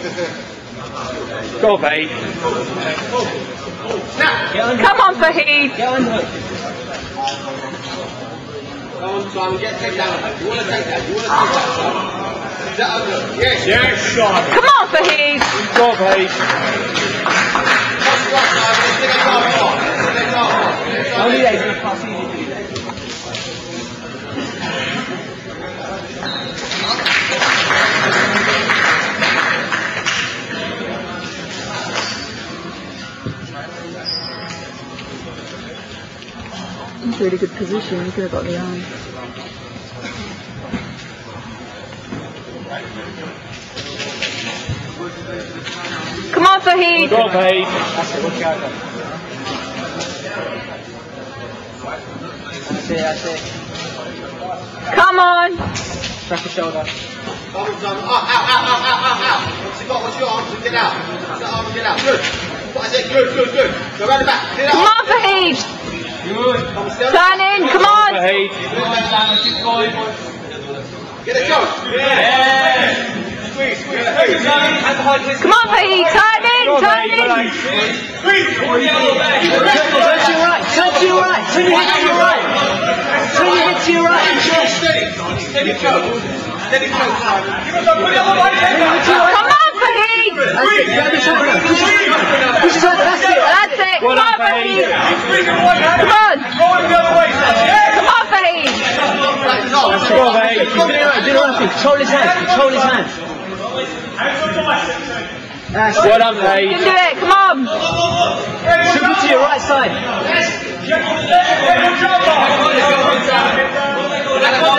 Go, Fahed. Come on, Fahed. Get underhook. Come on, Simon, get take down. You want to take that? You want to take that, that under? Yes. Yes, Simon. Come on, Fahed. Go, Fahed. That's right, Really good position. You could have got the arm. Come on, Fahed. Go, Fahed. That's it, watch out. That's it, that's it. Come on. Strap the shoulder. Simon, Simon. Oh, ow, ow, ow, ow, ow, ow. What's you got? What's your arms? Get out. What's your? Get out. Good. What I said, good, good, good. Go round the back. Get Come on, Fahed. Good. Come on. Turn in. Come on. Fahed. Get a go. Yeah. Squeeze, squeeze, squeeze. Come on, Fahed. Turn in. Go, Turn Fahed. in. Relax. Turn to your right, turn to your right, turn your head to your right. Turn your head to your right. Steady. Steady choke. Steady choke, Simon. Come on, Fahed. That's it, grab your shoulder. Push it, push it up, that's it. That's it. Come on, Control his hands, control his hands. That's Well it. done, You Fahed. can do it. Come on. Triple to your right side.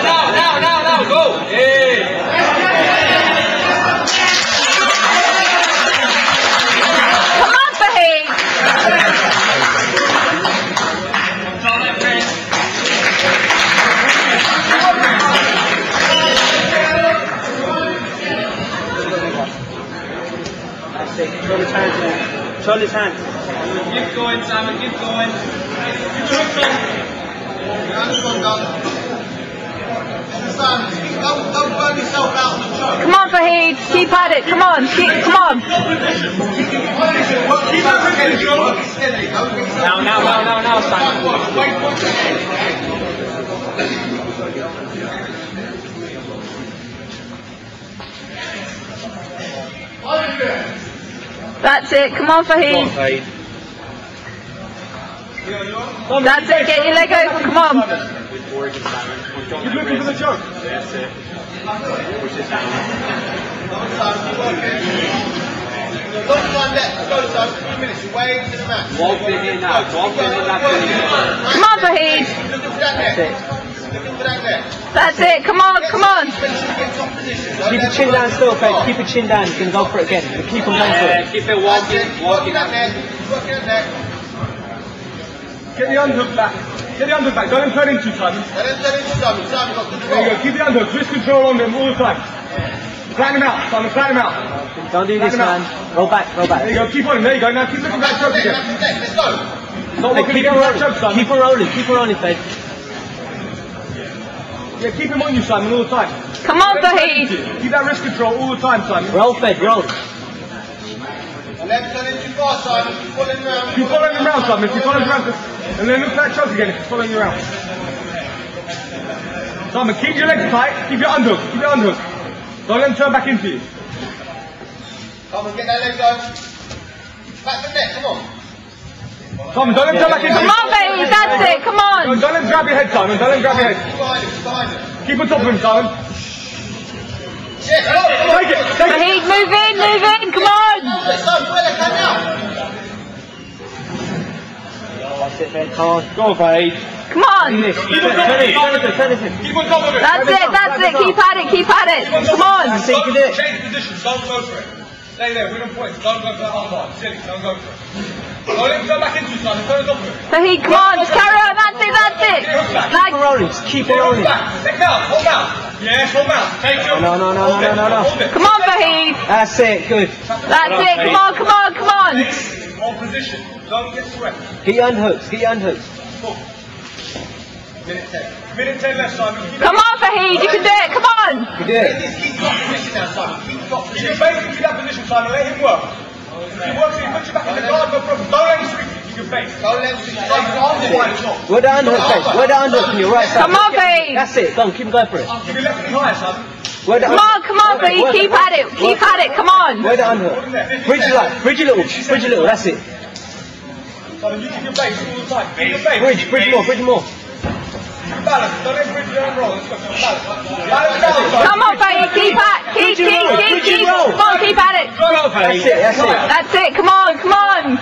Now, now, now, go. Now. Control his hands. Keep going, Simon, keep going. Hands on. Simon, don't, don't burn yourself out on the choke. Come on, Fahed. Keep at it. Come on. Keep, come on. Keep it steady. Work it steady. Don't get yourself Now, now, now, now, now, Simon. Wait, wait, wait. That's it. Come on, Go, Fahed. Fahed. That's it. Get your leg over. Come on. You're looking for the choke. That's it. Push it down. Don't time that. Go, son. Three minutes. You're way into the match. Walk in here now, walk in in that. Come on, Fahed. Looking for That's it. Come on. Come on. Make sure you get top position. Don't Keep your chin down still, Fred. Keep your chin down. You can go for it again. You keep on going for Yeah, uh, keep it walking, it. Walking that up. net. Working that net. Get the underhook back. Get the underhook back. Don't let him turn into you, Simon. And then turn into Simon. Simon got There you go. Keep the underhook. Wrist control on them all the time. Flatten him out, Simon. Flatten him out. Don't do this, man. Roll back, roll back. There you go. Keep on him. There you go. Now keep looking for that That's choke the net. again. That's the net. Let's go. Not Hey, keep to on rolling. choke, Keep on rolling. Keep on rolling, Fred. Yeah, keep him on you, Simon, all the time. Come on, Don't let him turn Fahed. Keep that wrist control all the time, Simon. Roll, Fred, roll. And then turn into far, Simon. Keep following him around. Keep following him around, Simon. Keep following him around. And then look for that choke again if he's following you around. Simon, keep your legs tight. Keep your underhook. Keep your underhook. Don't let him turn back into you. Come on, get that leg going. Back the net. Come on. Simon, don't let him turn back into Come on, Fahed. That's it. Come Don't, on. don't let him grab your head, Simon. Don't let him grab your head. Keep behind. Keep behind him. On top of him, Simon. Yes, come on, come on. Take it. Take it. Fahed, move in. Move in. Come on. Let's go. Where they come? That's it, Fred. Come on. Go, Fahed. Come on. Turn it, turn it, turn it, turn it. Keep on top of it. That's it. That's it. Keep at it. Keep at it. Come on. That's it, you can do it. Change position. Don't go for it. Stay there. Win on points. Don't go for that arm bar. Silly. Don't go for it. Don't let him turn back into you, Simon. Turn it off of it. Fahed, come on. Just carry on. That's it. That's it. Keep Like, on rolling. Just keep on Hold rolling. back. Take out. Hold out. Yes, hold out. Take your. No, no, no, no, no, no, no. Come on, Fahed. That's it, good. That's it. Come on. Come on. Come on. On position. Don't get swept. Get your underhooks, get your underhooks. Minute 10. Minute 10 left, Simon. Come on, Fahed, you can do it. Come on. You did it. Keep your position now, Simon. Keep your You can base into that position, Simon. Let him work. If he works, he puts you back in the guard, no problem. Don't let him swing you. You can base. Go left, switch Like, his arms are wide as well. Where the underhook face? Where the underhook from your right side? Come on, Fahed. That's it. Go on, keep going for it. Keep your left knee higher, Simon. Where the Come on, come on, Fahed. Keep at it. Keep at it. Come on. Where the underhook? Bridge it like, bridge it little, bridge it little. That's it. Simon, you keep your base all the time. Keep your base. Bridge, bridge more, bridge more. Come on, Fahed. Keep at. Keep, keep, keep, keep. Come on, keep at it. That's it, that's it. That's it. Come on, come on.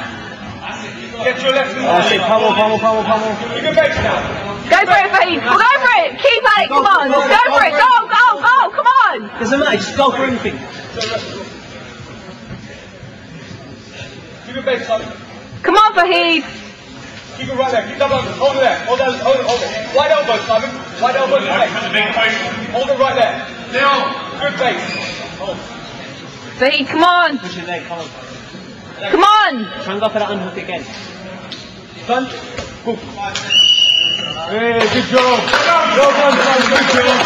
Get your left knee That's it. Pummel, pummel, pummel, pummel. Keep your base now. Go for it, Fahed. Go for it. Keep at it. Come on. Go for it. Go, go, go. Come on. Doesn't matter, just go for anything. Keep your base, Simon. Come on, Fahed. Keep it right there. You come. Hold it there. Hold that. Hold it. Hold it. Wide elbow, Simon. Wide elbow. Right. Hold it right there. Now. Good base. Hold. Hey, come on. Push your leg. Come on. Come on. Try and go for that unhook again. Done. Go. Hey, good job. Well done, Simon. Good job.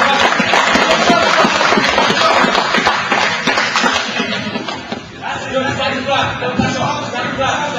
That's good. That's good. That's good.